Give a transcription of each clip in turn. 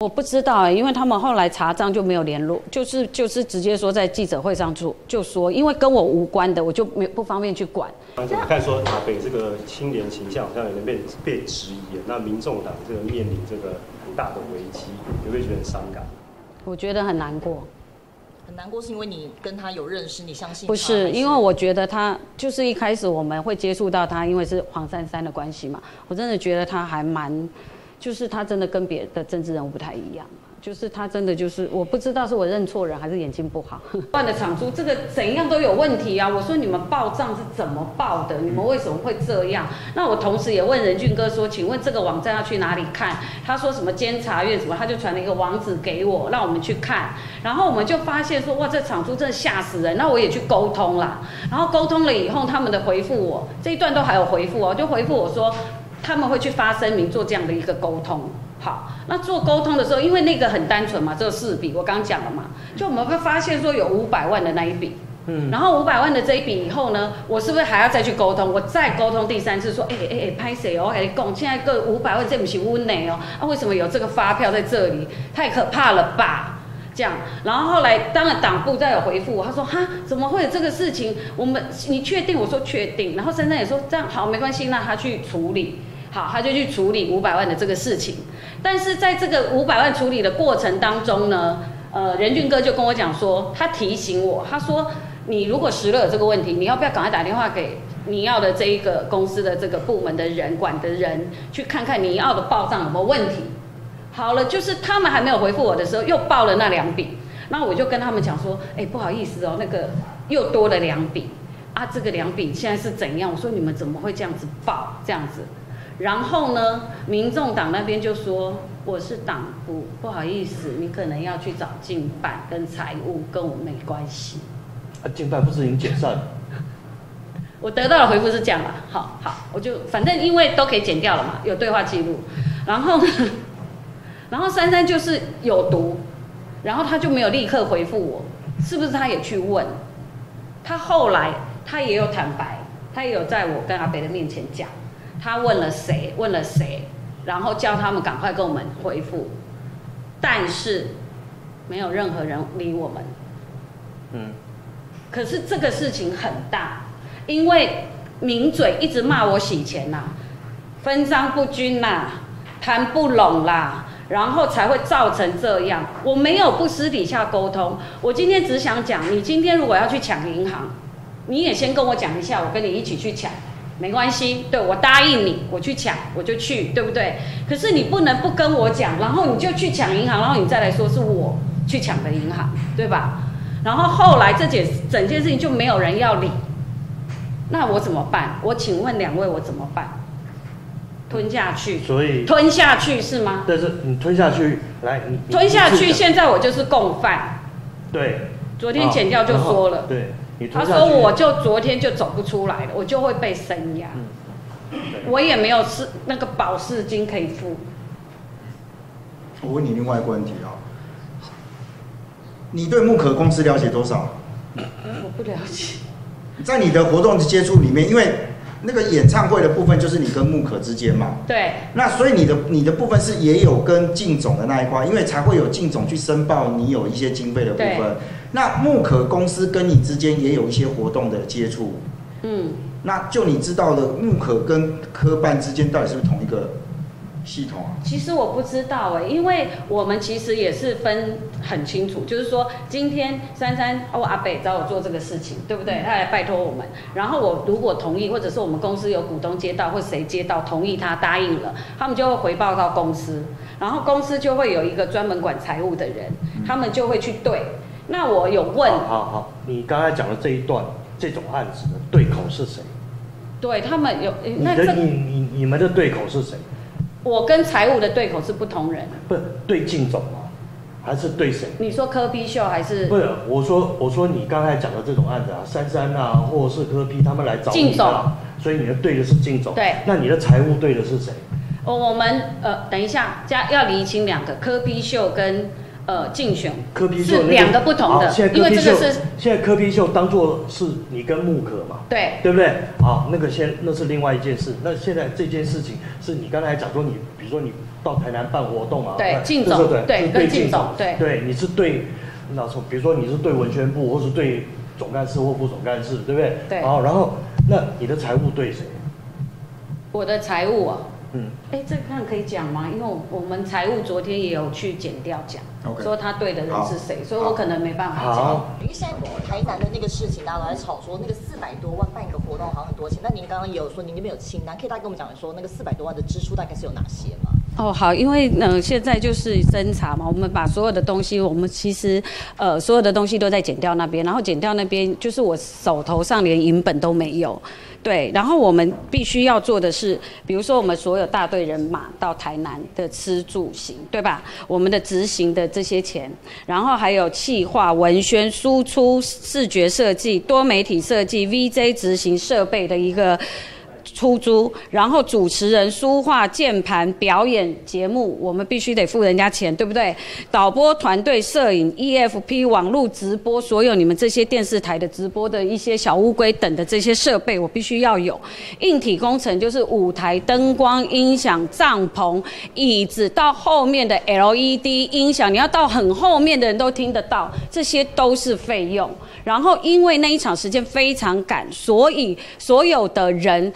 我不知道哎、因为他们后来查账就没有联络，就是就是直接说在记者会上就就说，因为跟我无关的，我就没不方便去管。怎么看说台北这个青年形象好像有点被被质疑了？那民众党这个面临这个很大的危机，你会觉得很伤感？我觉得很难过，很难过，是因为你跟他有认识，你相信不是因为我觉得他就是一开始我们会接触到他，因为是黄珊珊的关系嘛，我真的觉得他还蛮，就是他真的跟别的政治人物不太一样。就是他真的就是我不知道是我认错人还是眼睛不好。办的场租这个怎样都有问题啊！我说你们报账是怎么报的？你们为什么会这样？那我同时也问任俊哥说，请问这个网站要去哪里看？他说什么监察院什么，他就传了一个网址给我，让我们去看。然后我们就发现说，哇，这场租真的吓死人。那我也去沟通啦，然后沟通了以后，他们的回复我这一段都还有回复哦，就回复我说他们会去发声明做这样的一个沟通。好，那做沟通的时候，因为那个很单纯嘛，只有四笔，我刚讲了嘛，就我们会发现说有五百万的那一笔，嗯，然后五百万的这一笔以后呢，我是不是还要再去沟通？我再沟通第三次说，哎哎哎，拍谁哦？我跟你讲，现在个五百万这不是温内哦，啊，为什么有这个发票在这里？太可怕了吧？这样，然后后来当然党部再有回复我，他说哈，怎么会有这个事情？我们你确定？我说确定。然后珊珊也说这样好，没关系，那他去处理。好，他就去处理五百万的这个事情。但是在这个五百万处理的过程当中呢，呃，任俊哥就跟我讲说，他提醒我，他说你如果实了有这个问题，你要不要赶快打电话给你要的这一个公司的这个部门的人管的人，去看看你要的报账有没有问题。好了，就是他们还没有回复我的时候，又报了那两笔。那我就跟他们讲说，哎、不好意思哦，那个又多了两笔啊，这个两笔现在是怎样？我说你们怎么会这样子报这样子？然后呢，民众党那边就说我是党部，不好意思，你可能要去找经办跟财务，跟我没关系。啊，竞办不是已经解散了？我得到的回复是这样啦，好好，我就反正因为都可以剪掉了嘛，有对话记录。然后呢，然后珊珊就是有毒，然后他就没有立刻回复我，是不是他也去问？他后来他也有坦白，他也有在我跟阿北的面前讲，他问了谁，问了谁，然后叫他们赶快跟我们回复，但是没有任何人理我们。嗯，可是这个事情很大，因为名嘴一直骂我洗钱呐、分赃不均呐、谈不拢啦，然后才会造成这样。我没有不私底下沟通，我今天只想讲，你今天如果要去抢银行，你也先跟我讲一下，我跟你一起去抢。没关系，对我答应你，我去抢，我就去，对不对？可是你不能不跟我讲，然后你就去抢银行，然后你再来说是我去抢的银行，对吧？然后后来这件整件事情就没有人要理，那我怎么办？我请问两位，我怎么办？吞下去，所以，吞下去是吗？但是你吞下去，来，你你吞下去，现在我就是共犯。对，昨天剪掉就说了啊，对，你他说我就昨天就走不出来了，我就会被生压，对。我也没有是那个保释金可以付。我问你另外一个问题啊、你对木可公司了解多少？我不了解，在你的活动接触里面，因为那个演唱会的部分就是你跟木可之间嘛，对，那所以你的你的部分是也有跟靳总的那一块，因为才会有靳总去申报你有一些经费的部分。那木可公司跟你之间也有一些活动的接触，嗯，那就你知道的，木可跟科办之间到底是不是同一个系统啊？其实我不知道哎、因为我们其实也是分很清楚，就是说今天珊珊哦阿北找我做这个事情，对不对？他来拜托我们，然后我如果同意，或者是我们公司有股东接到或谁接到同意他答应了，他们就会回报到公司，然后公司就会有一个专门管财务的人，他们就会去对。那我有问，好好好，你刚才讲的这一段这种案子的对口是谁？对他们有你的那这你你你们的对口是谁？我跟财务的对口是不同人。不是对靳总吗？还是对谁？你说科比秀还是不是，我说我说你刚才讲的这种案子啊，珊珊啊，或者是柯批他们来找你靳总啊，所以你的对的是靳总。对那你的财务对的是谁？哦，我们呃，等一下，加要厘清两个，科比秀跟呃竞选科批秀那是两个不同的因为这个是现在科批秀当做是你跟木可嘛，对对不对？好，那个先那是另外一件事。那现在这件事情是你刚才讲说你，比如说你到台南办活动啊，对对对跟靳总对对，你是对，那从比如说你是对文宣部，或是对总干事或副总干事，对不对？对好，然后那你的财务对谁？我的财务啊，嗯，哎，这看可以讲吗？因为我我们财务昨天也有去剪掉讲说他对的人是谁，所以我可能没办法讲。因为现在台南的那个事情，大家都在吵说那个四百多万办一个活动好像很多钱。那您刚刚也有说您那边有清单，可以大概跟我们讲说那个四百多万的支出大概是有哪些吗？哦，好，因为呢，现在就是侦查嘛，我们把所有的东西，我们其实呃所有的东西都在剪掉那边，然后剪掉那边就是我手头上连银本都没有，对，然后我们必须要做的是，比如说我们所有大队人马到台南的吃住行，对吧？我们的执行的这些钱，然后还有企划、文宣、输出、视觉设计、多媒体设计、VJ 执行设备的一个。出租，然后主持人、书画、键盘、表演节目，我们必须得付人家钱，对不对？导播团队、摄影、EFP、网络直播，所有你们这些电视台的直播的一些小乌龟等的这些设备，我必须要有。硬体工程就是舞台、灯光、音响、帐篷、椅子，到后面的 LED 音响，你要到很后面的人都听得到，这些都是费用。然后因为那一场时间非常赶，所以所有的人。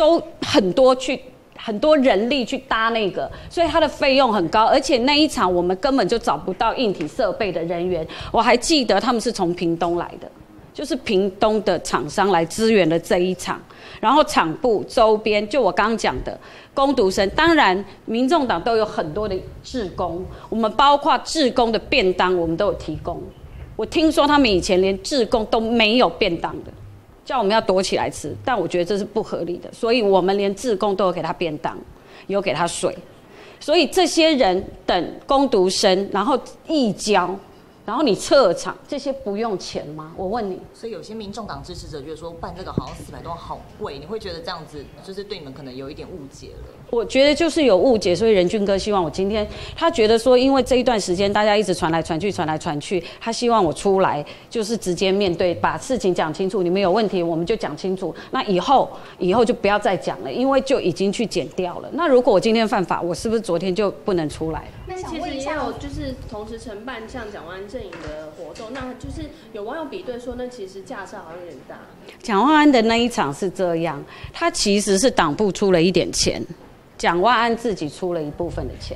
都很多去很多人力去搭那个，所以它的费用很高，而且那一场我们根本就找不到硬体设备的人员。我还记得他们是从屏东来的，就是屏东的厂商来支援了这一场，然后场部周边就我刚刚讲的工读生，当然民众党都有很多的志工，我们包括志工的便当我们都有提供。我听说他们以前连志工都没有便当的。叫我们要躲起来吃，但我觉得这是不合理的，所以我们连自工都有给他便当，有给他水，所以这些人等攻读生，然后义交，然后你撤场，这些不用钱吗？我问你，所以有些民众党支持者觉得说办这个好像四百多万好贵，你会觉得这样子就是对你们可能有一点误解了。我觉得就是有误解，所以任俊哥希望我今天，他觉得说，因为这一段时间大家一直传来传去，传来传去，他希望我出来，就是直接面对，把事情讲清楚。你们有问题，我们就讲清楚。那以后以后就不要再讲了，因为就已经去剪掉了。那如果我今天犯法，我是不是昨天就不能出来？那其实也有就是同时承办像蒋万安阵营的活动，那就是有网友比对说，那其实价差好像有点大。蒋万安的那一场是这样，他其实是党部出了一点钱。蒋万安自己出了一部分的钱，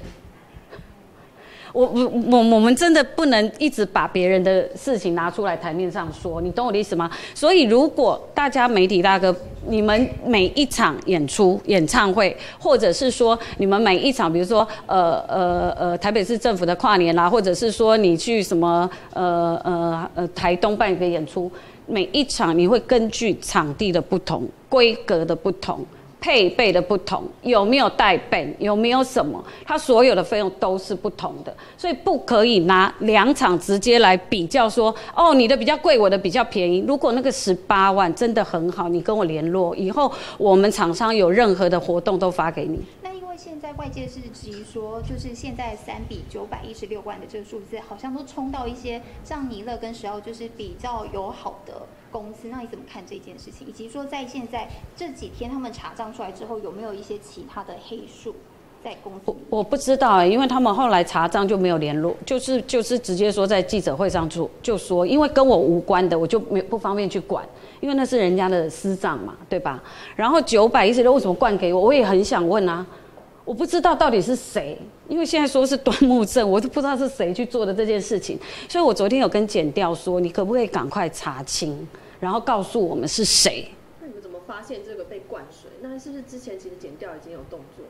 我我我我们真的不能一直把别人的事情拿出来台面上说，你懂我的意思吗？所以如果大家媒体大哥，你们每一场演出、演唱会，或者是说你们每一场，比如说呃呃呃台北市政府的跨年啦，或者是说你去什么呃呃呃台东办一个演出，每一场你会根据场地的不同、规格的不同。配备的不同，有没有带备，有没有什么，它所有的费用都是不同的，所以不可以拿两场直接来比较说，哦，你的比较贵，我的比较便宜。如果那个十八万真的很好，你跟我联络，以后我们厂商有任何的活动都发给你。外界是质疑说，就是现在三比九百一十六万的这个数字，好像都冲到一些像尼乐跟石澳就是比较友好的公司，那你怎么看这件事情？以及说在现在这几天他们查账出来之后，有没有一些其他的黑数在公司里面？我不知道哎、因为他们后来查账就没有联络，就是就是直接说在记者会上就就说，因为跟我无关的，我就没不方便去管，因为那是人家的私账嘛，对吧？然后九百一十六为什么灌给我？我也很想问啊，我不知道到底是谁，因为现在说是端木正，我都不知道是谁去做的这件事情，所以我昨天有跟检调说，你可不可以赶快查清，然后告诉我们是谁。那你们怎么发现这个被灌水？那是不是之前其实剪掉已经有动作？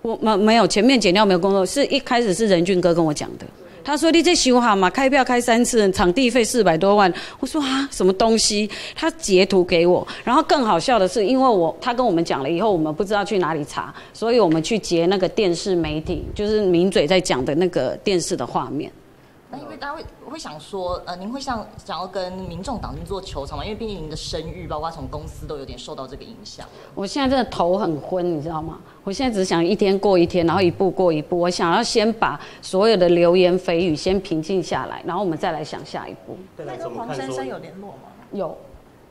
我没没有前面剪掉没有工作，是一开始是任俊哥跟我讲的。他说：“你这修好嘛，开票开三次，场地费四百多万。”我说：“啊，什么东西？”他截图给我，然后更好笑的是，因为我他跟我们讲了以后，我们不知道去哪里查，所以我们去截那个电视媒体，就是名嘴在讲的那个电视的画面。那因为大家会会想说，呃，您会想想要跟民众党去做球场吗？因为毕竟您的声誉，包括从公司都有点受到这个影响。我现在真的头很昏，你知道吗？我现在只想一天过一天，然后一步过一步。我想要先把所有的流言蜚语先平静下来，然后我们再来想下一步。那跟黄珊珊有联络吗？有，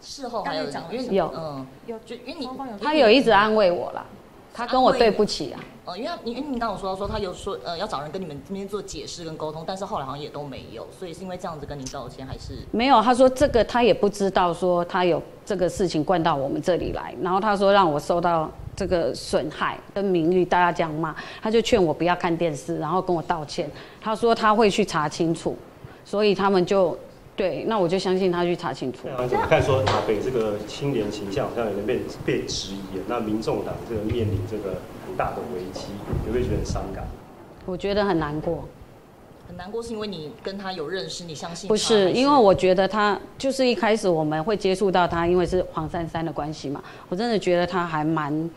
事后还有刚才讲了因为有嗯，有就因为你他有一直安慰我啦。他跟我对不起啊。呃，因为他因为你刚我说到说他有说呃要找人跟你们这边做解释跟沟通，但是后来好像也都没有，所以是因为这样子跟您道歉还是？没有，他说这个他也不知道，说他有这个事情灌到我们这里来，然后他说让我受到这个损害跟名誉，大家这样骂，他就劝我不要看电视，然后跟我道歉。他说他会去查清楚，所以他们就对，那我就相信他去查清楚。那怎么看说阿北这个青年形象好像有点被被质疑了？那民众党这个面临这个很大的危机，你会觉得很伤感？我觉得很难过。很难过是因为你跟他有认识，你相信他不是，因为我觉得他就是一开始我们会接触到他，因为是黄珊珊的关系嘛，我真的觉得他还蛮，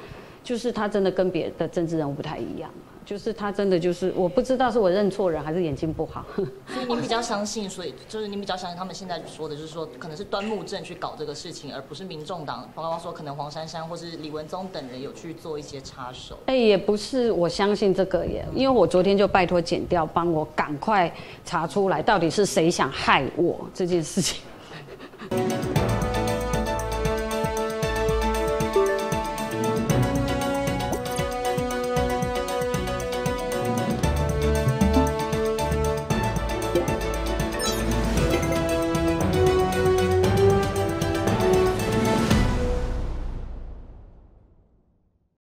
就是他真的跟别的政治人物不太一样，就是他真的就是我不知道是我认错人还是眼睛不好。所以您比较相信，所以就是您比较相信他们现在说的，就是说可能是端木正去搞这个事情，而不是民众党，包括说可能黄珊珊或是李文宗等人有去做一些插手。哎、也不是我相信这个耶，因为我昨天就拜托剪掉，帮我赶快查出来到底是谁想害我这件事情。